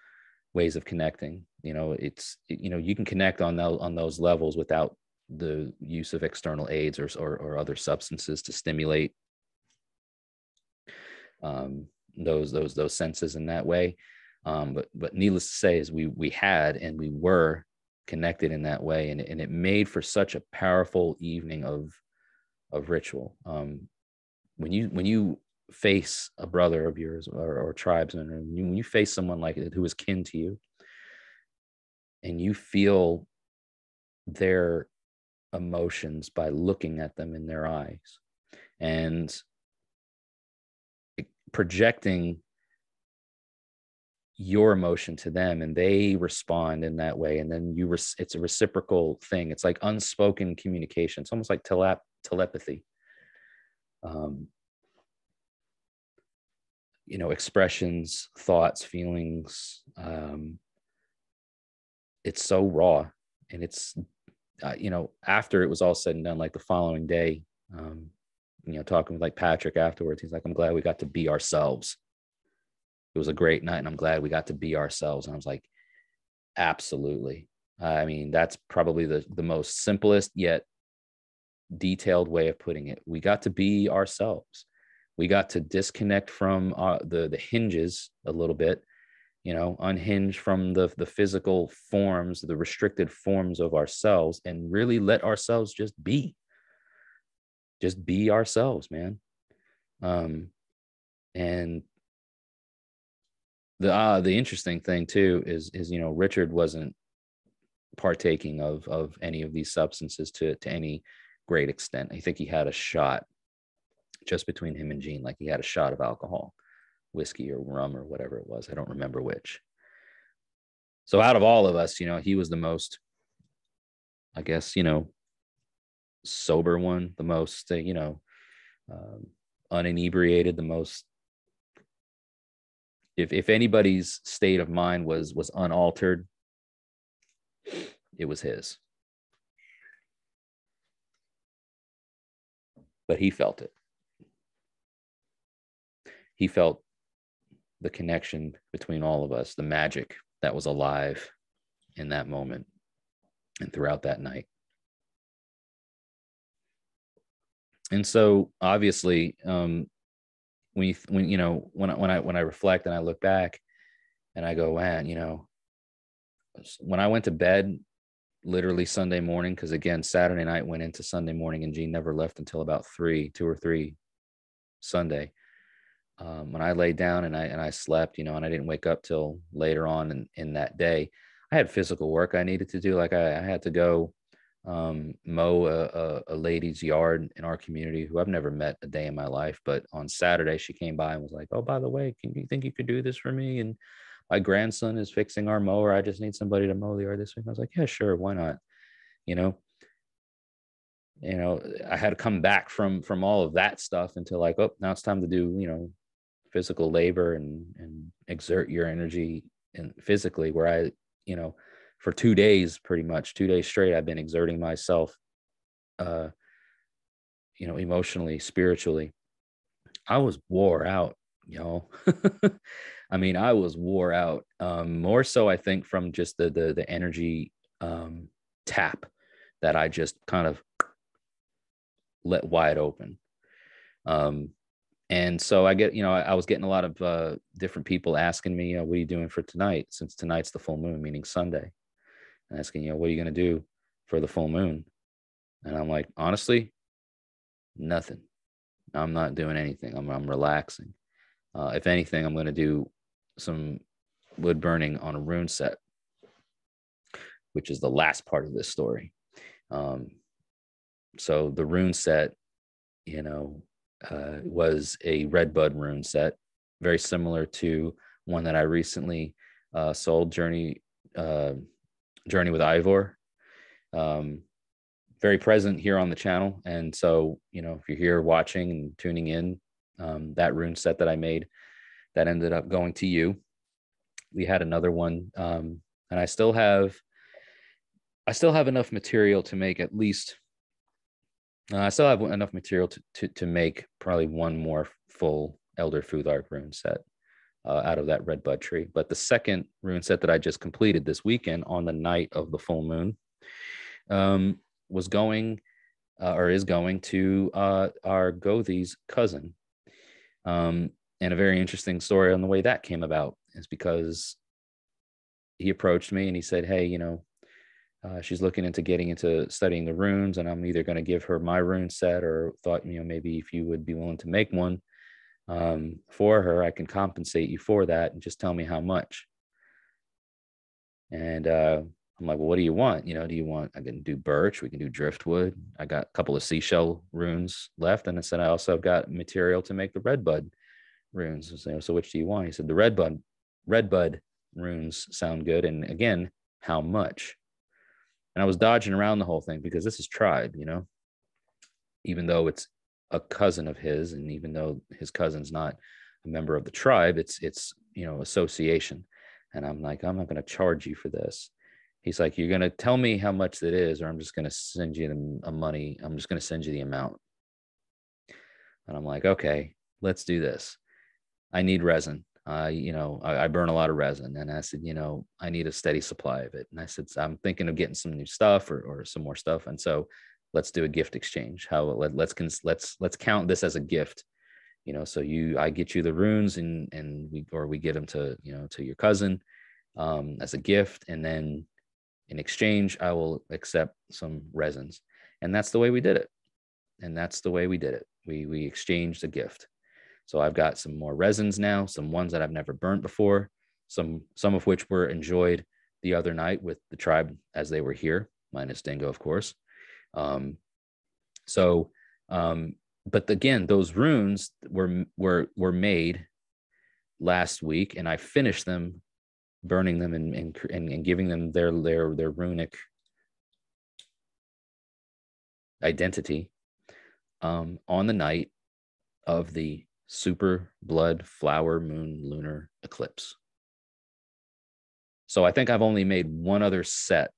ways of connecting. You know it's you know you can connect on those on those levels without the use of external aids or or, or other substances to stimulate um, those those those senses in that way. Um, but but needless to say is we we had and we were connected in that way. And, and it made for such a powerful evening of of ritual. Um, when you when you face a brother of yours or, or tribesman, or when you face someone like it who is kin to you, and you feel their emotions by looking at them in their eyes and projecting your emotion to them and they respond in that way. And then you res- it's a reciprocal thing. It's like unspoken communication. It's almost like telep- telepathy. Um, you know expressions thoughts feelings um it's so raw and it's uh, you know after it was all said and done like the following day um you know talking with like patrick afterwards he's like i'm glad we got to be ourselves. It was a great night and i'm glad we got to be ourselves and i was like absolutely. I mean that's probably the the most simplest yet detailed way of putting it. We got to be ourselves. We got to disconnect from uh, the the hinges a little bit you know unhinge from the the physical forms the restricted forms of ourselves and really let ourselves just be just be ourselves man um and the uh the interesting thing too is is you know richard wasn't partaking of of any of these substances to to any great extent i think he had a shot just between him and Gene. Like he had a shot of alcohol, whiskey or rum or whatever it was. I don't remember which. So out of all of us, you know, he was the most, I guess, you know, sober one, the most, you know, um, uninebriated, the most. If if anybody's state of mind was was unaltered, it was his. But he felt it. He felt the connection between all of us, the magic that was alive in that moment and throughout that night. And so obviously, um, when you, when, you know, when I, when I, when I reflect and I look back and I go, man, you know, when I went to bed literally Sunday morning, because again, Saturday night went into Sunday morning and Gene never left until about three, two or three Sunday. Um, when I laid down and I and I slept, you know, and I didn't wake up till later on in, in that day, I had physical work I needed to do. Like I, I had to go um, mow a, a, a, lady's yard in our community who I've never met a day in my life. But on Saturday, she came by and was like, "Oh, by the way, can you think you could do this for me?" And my grandson is fixing our mower. I just need somebody to mow the yard this week. I was like, yeah, sure, why not? You know, you know, I had to come back from from all of that stuff until like, oh, now it's time to do, you know, physical labor and and exert your energy and physically. Where I, you know, for two days, pretty much two days straight, I've been exerting myself, uh, you know, emotionally, spiritually. I was wore out, know. I mean, I was wore out. Um, more so, I think, from just the the, the energy um, tap that I just kind of let wide open. Um, and so I get, you know, I, I was getting a lot of uh, different people asking me, you know, what are you doing for tonight? Since tonight's the full moon, meaning Sunday, asking, you know, what are you going to do for the full moon? And I'm like, honestly, nothing. I'm not doing anything. I'm, I'm relaxing. Uh, if anything, I'm going to do some wood burning on a rune set, which is the last part of this story. Um, so the rune set, you know, uh, was a redbud rune set, very similar to one that I recently uh, sold, Journey uh, Journey with Ivor. Um, very present here on the channel, and so you know, if you're here watching and tuning in, um, that rune set that I made that ended up going to you. We had another one, um, and I still have, I still have enough material to make at least. Uh, I still have enough material to, to to make probably one more full Elder Futhark rune set uh, out of that red bud tree. But the second rune set that I just completed this weekend on the night of the full moon um, was going uh, or is going to uh, our Gothi's cousin. Um, and a very interesting story on the way that came about is because he approached me and he said, Hey, you know, uh, she's looking into getting into studying the runes, and I'm either going to give her my rune set or thought, you know, maybe if you would be willing to make one um, for her, I can compensate you for that and just tell me how much. And uh, I'm like, well, what do you want? You know, do you want, I can do birch, we can do driftwood. I got a couple of seashell runes left. And I said, I also got material to make the redbud runes. So, so which do you want? He said the red bud, red bud runes sound good. And again, how much? And I was dodging around the whole thing because this is tribe, you know, even though it's a cousin of his, and even though his cousin's not a member of the tribe, it's it's you know association. And I'm like, I'm not going to charge you for this. He's like, you're going to tell me how much that is, or I'm just going to send you the money. I'm just going to send you the amount. And I'm like, okay, let's do this. I need resin. Uh, you know, I, I, burn a lot of resin. And I said, you know, I need a steady supply of it. And I said, I'm thinking of getting some new stuff or, or some more stuff. And so let's do a gift exchange. How let, let's let's let's count this as a gift. You know, so you I get you the runes and and we or we get them to you know to your cousin um, as a gift, and then in exchange I will accept some resins, and that's the way we did it. And that's the way we did it. We we exchanged a gift. So I've got some more resins now, some ones that I've never burnt before, some some of which were enjoyed the other night with the tribe as they were here, minus Dingo, of course. Um, so um, but again, those runes were were were made last week, and I finished them, burning them and and, and giving them their their their runic identity um, on the night of the super blood flower moon lunar eclipse. So I think I've only made one other set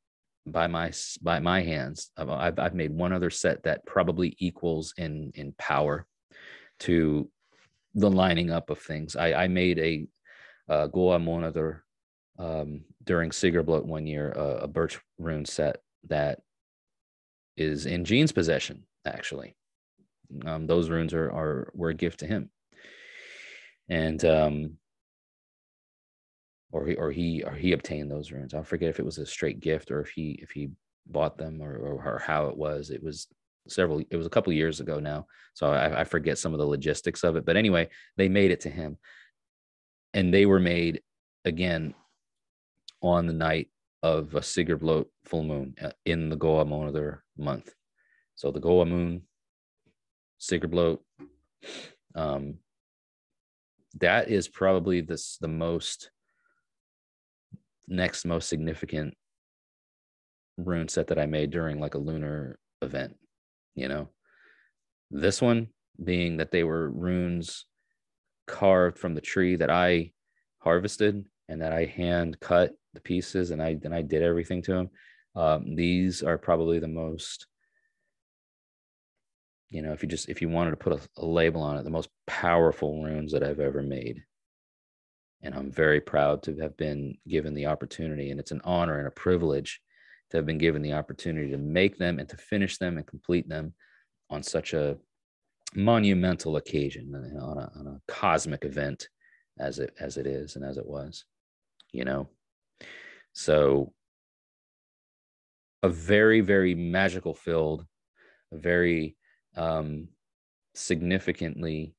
by my by my hands. I've, I've made one other set that probably equals in in power to the lining up of things. I, I made a uh, Goa monitor um, during Sigrblot one year, uh, a birch rune set that is in Gene's possession. Actually, um, those runes are are were a gift to him, and um, or he or he or he obtained those runes. I forget if it was a straight gift or if he if he bought them or or, how it was. It was several. It was a couple years ago now, so I, I forget some of the logistics of it. But anyway, they made it to him, and they were made again on the night of a Sigrblot full moon uh, in the Goa Monitor month. So the Goa moon, Sigrblot, um, that is probably this the most next most significant rune set that I made during like a lunar event, you know. This one being that they were runes carved from the tree that I harvested and that I hand cut the pieces and I then I did everything to them. Um, these are probably the most, you know, if you just if you wanted to put a, a label on it, the most powerful runes that I've ever made and I'm very proud to have been given the opportunity. And it's an honor and a privilege to have been given the opportunity to make them and to finish them and complete them on such a monumental occasion, on a, on a cosmic event as it as it is and as it was, you know. So a very, very magical filled, a very um, significantly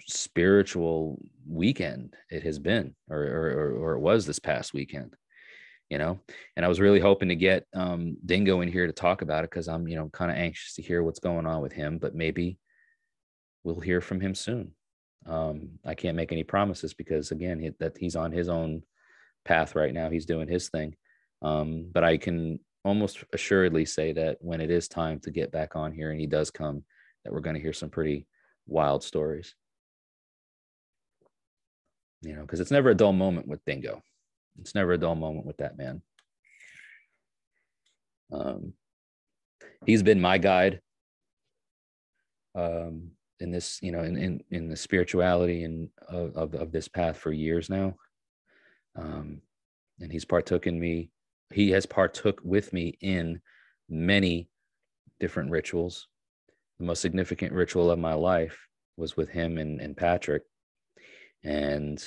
spiritual weekend it has been or, or, or it was this past weekend you know? And i was really hoping to get um, dingo in here to talk about it because i'm you know kind of anxious to hear what's going on with him but maybe we'll hear from him soon. Um, i can't make any promises because again he, that he's on his own path right now. He's doing his thing. Um, but i can almost assuredly say that when it is time to get back on here and he does come that we're going to hear some pretty wild stories you know, because it's never a dull moment with Dingo. It's never a dull moment with that man. Um, he's been my guide um, in this, you know, in in, in the spirituality and of, of, of this path for years now. Um, and he's partook in me. He has partook with me in many different rituals. The most significant ritual of my life was with him and, and Patrick and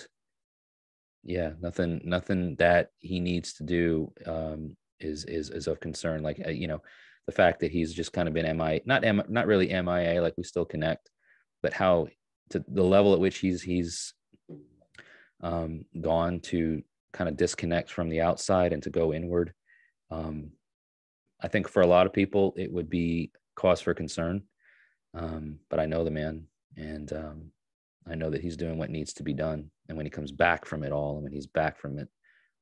yeah nothing nothing that he needs to do um is is is of concern. Like uh, you know the fact that he's just kind of been mi not M, not really mia like we still connect but how to the level at which he's he's um gone to kind of disconnect from the outside and to go inward um i think for a lot of people it would be cause for concern um but i know the man and um I know that he's doing what needs to be done. And when he comes back from it all, and when he's back from it,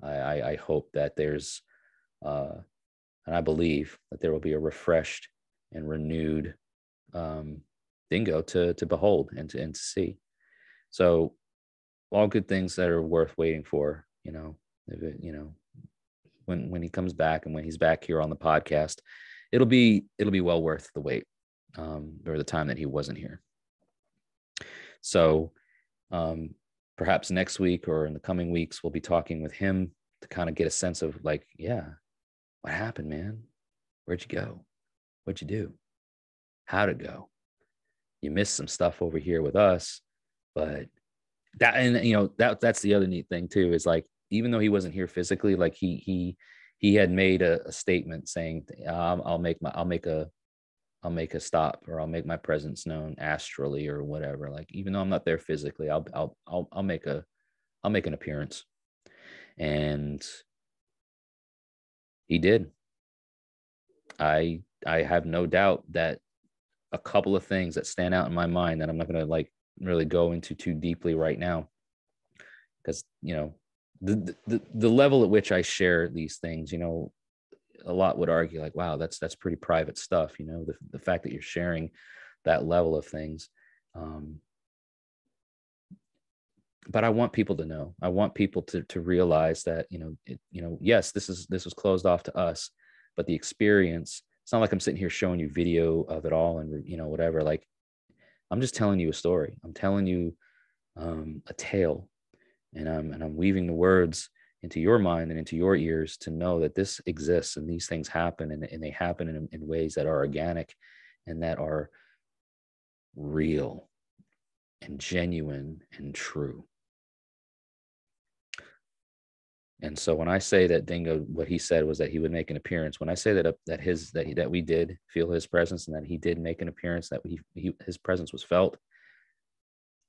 I, I, I hope that there's, uh, and I believe that there will be a refreshed and renewed um, dingo to to behold and to and to see. So, all good things that are worth waiting for. You know, if it, you know, when when he comes back and when he's back here on the podcast, it'll be it'll be well worth the wait um, or the time that he wasn't here. So um, perhaps next week or in the coming weeks, we'll be talking with him to kind of get a sense of like, yeah, what happened, man? Where'd you go? What'd you do? How'd it go? You missed some stuff over here with us, but that and you know that that's the other neat thing too is like even though he wasn't here physically, like he he he had made a, a statement saying, "I'll make my I'll make a I'll make a stop or I'll make my presence known astrally or whatever. Like even though I'm not there physically, I'll I'll I'll, I'll make a I'll make an appearance. And he did. I I have no doubt that a couple of things that stand out in my mind that I'm not going to like really go into too deeply right now because you know the, the the level at which I share these things, you know, a lot would argue like, wow, that's that's pretty private stuff. You know, the the fact that you're sharing that level of things. Um, but I want people to know. I want people to to realize that you know, it, you know, yes, this is this was closed off to us, but the experience. It's not like I'm sitting here showing you video of it all and you know whatever. Like, I'm just telling you a story. I'm telling you um, a tale and I'm and I'm weaving the words into your mind and into your ears to know that this exists and these things happen and, and they happen in, in ways that are organic and that are real and genuine and true. And so when I say that Dingo, what he said was that he would make an appearance. When I say that uh, that his that he, that we did feel his presence and that he did make an appearance, that he, he his presence was felt.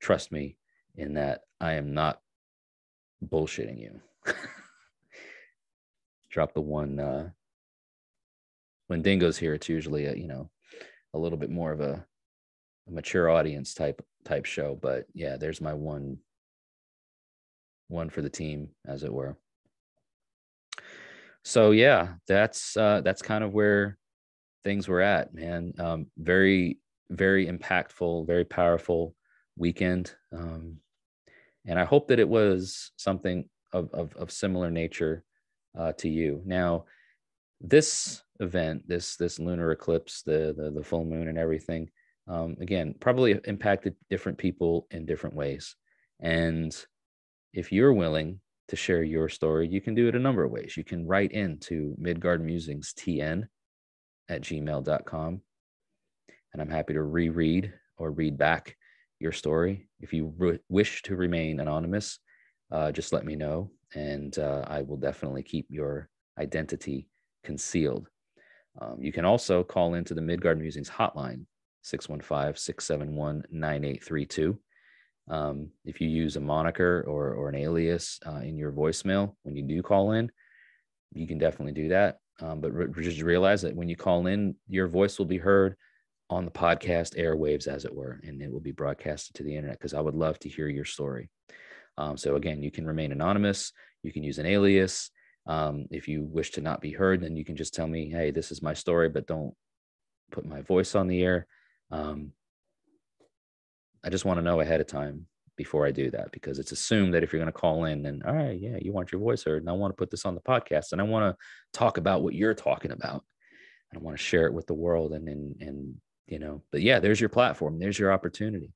Trust me, in that I am not bullshitting you. Drop the one uh when Dingo's here, it's usually a, you know, a little bit more of a, a mature audience type type show. But yeah, there's my one one for the team, as it were. So yeah, that's uh that's kind of where things were at, man. Um, very, very impactful, very powerful weekend. Um, and I hope that it was something of, of, of similar nature uh, to you. Now, this event, this this lunar eclipse, the the, the full moon, and everything, um, again, probably impacted different people in different ways. And if you're willing to share your story, you can do it a number of ways. You can write into Midgard Musings TN at gmail.com. And I'm happy to reread or read back your story. If you re- wish to remain anonymous, uh, just let me know, and uh, I will definitely keep your identity concealed. Um, you can also call into the Midgard Musings hotline, 615 671 9832. Um, if you use a moniker or, or an alias uh, in your voicemail when you do call in, you can definitely do that. Um, but re- just realize that when you call in, your voice will be heard on the podcast airwaves, as it were, and it will be broadcasted to the internet because I would love to hear your story. Um, so, again, you can remain anonymous, you can use an alias. Um, if you wish to not be heard, then you can just tell me, hey, this is my story, but don't put my voice on the air. Um, I just want to know ahead of time before I do that because it's assumed that if you're going to call in, then all right, yeah, you want your voice heard, and I want to put this on the podcast, and I want to talk about what you're talking about. I want to share it with the world and and and you know but yeah there's your platform there's your opportunity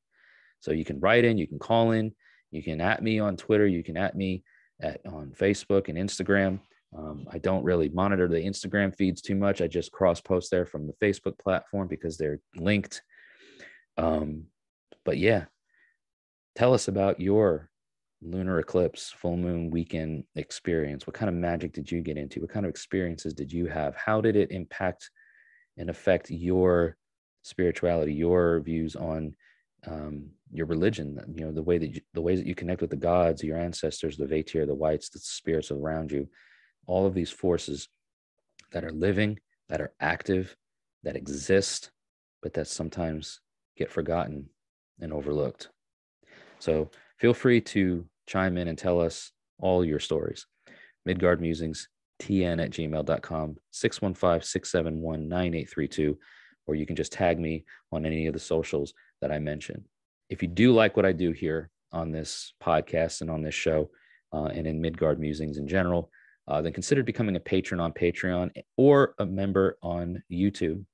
so you can write in you can call in you can at me on twitter. You can at me at on facebook and instagram. Um, i don't really monitor the instagram feeds too much. I just cross post there from the facebook platform because they're linked. Um, but yeah tell us about your lunar eclipse full moon weekend experience. What kind of magic did you get into? What kind of experiences did you have? How did it impact and affect your spirituality, your views on um, your religion, you know, the way that you, the ways that you connect with the gods, your ancestors, the Vættir, the wights, the spirits around you, all of these forces that are living, that are active, that exist, but that sometimes get forgotten and overlooked. So feel free to chime in and tell us all your stories. Midgard Musings, tn at gmail.com, 615 671 9832 or you can just tag me on any of the socials that I mentioned. If you do like what I do here on this podcast and on this show, uh, and in Midgard Musings in general, uh, then consider becoming a patron on Patreon or a member on YouTube.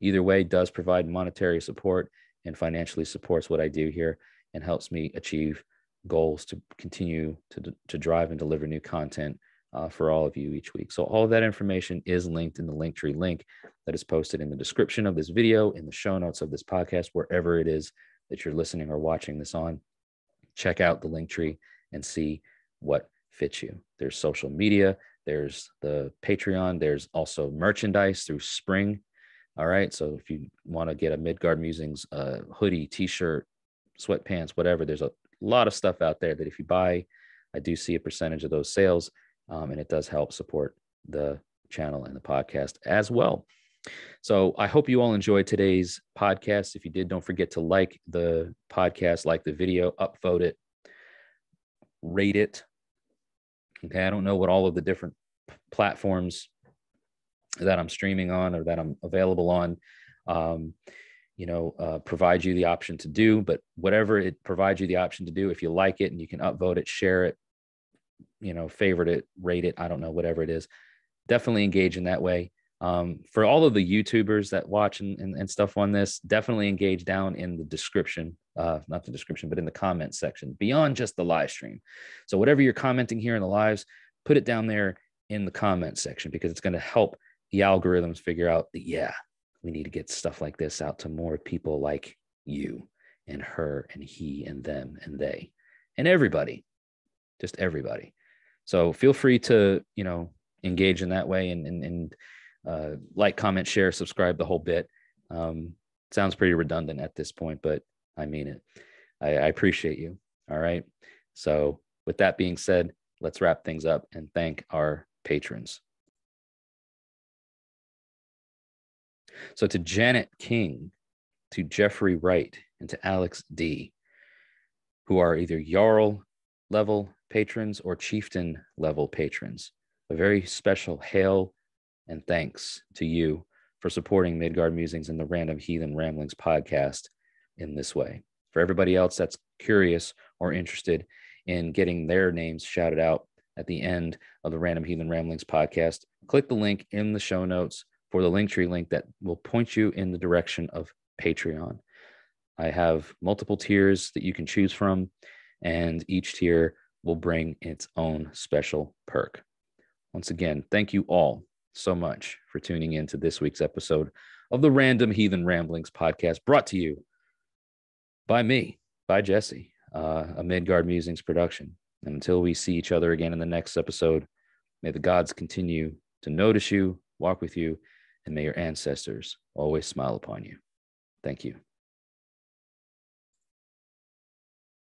Either way does provide monetary support and financially supports what I do here and helps me achieve goals to continue to, to drive and deliver new content uh, for all of you each week. So all that information is linked in the Linktree link that is posted in the description of this video, in the show notes of this podcast, wherever it is that you're listening or watching this on. Check out the Linktree and see what fits you. There's social media, there's the Patreon, there's also merchandise through Spring. All right. So if you want to get a Midgard Musings uh, hoodie, t shirt, sweatpants, whatever, there's a lot of stuff out there that if you buy, I do see a percentage of those sales um, and it does help support the channel and the podcast as well. So I hope you all enjoyed today's podcast. If you did, don't forget to like the podcast, like the video, upvote it, rate it. Okay. I don't know what all of the different platforms that I'm streaming on or that I'm available on, um, you know, uh, provide you the option to do, but whatever it provides you the option to do, if you like it and you can upvote it, share it, you know, favorite it, rate it, I don't know, whatever it is, definitely engage in that way. Um, for all of the YouTubers that watch and, and, and, stuff on this, definitely engage down in the description, uh, not the description, but in the comment section beyond just the live stream. So, whatever you're commenting here in the lives, put it down there in the comment section because it's going to help the algorithms figure out that, yeah, we need to get stuff like this out to more people like you and her and he and them and they and everybody, just everybody. So, feel free to, you know, engage in that way and, and, and uh, like, comment, share, subscribe, the whole bit. Um, sounds pretty redundant at this point, but I mean it. I, I appreciate you. All right. So, with that being said, let's wrap things up and thank our patrons. So, to Janet King, to Jeffrey Wright, and to Alex D, who are either Jarl level patrons or Chieftain level patrons, a very special hail and thanks to you for supporting Midgard Musings and the Random Heathen Ramblings podcast in this way. For everybody else that's curious or interested in getting their names shouted out at the end of the Random Heathen Ramblings podcast, click the link in the show notes for the Linktree link that will point you in the direction of Patreon. I have multiple tiers that you can choose from, and each tier will bring its own special perk. Once again, thank you all so much for tuning in to this week's episode of the Random Heathen Ramblings podcast, brought to you by me, by Jesse, uh, a Midgard Musings production. And until we see each other again in the next episode, may the gods continue to notice you, walk with you, and may your ancestors always smile upon you. Thank you.